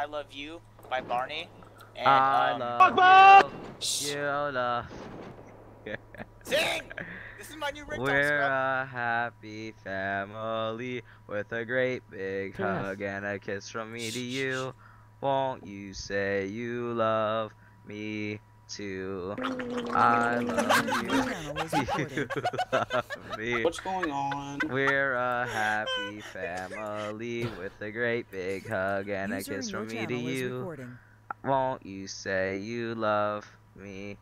I Love You by Barney. And, I um, love Shh. you. You love. Sing! This is my new ringtone, We're Scrub. a happy family with a great big Yes. hug and a kiss from me to you. Won't you say you love me too? I love you. You love me. What's going on? We're a happy family with a great big hug and a User in kiss from me to you. Won't you say you love me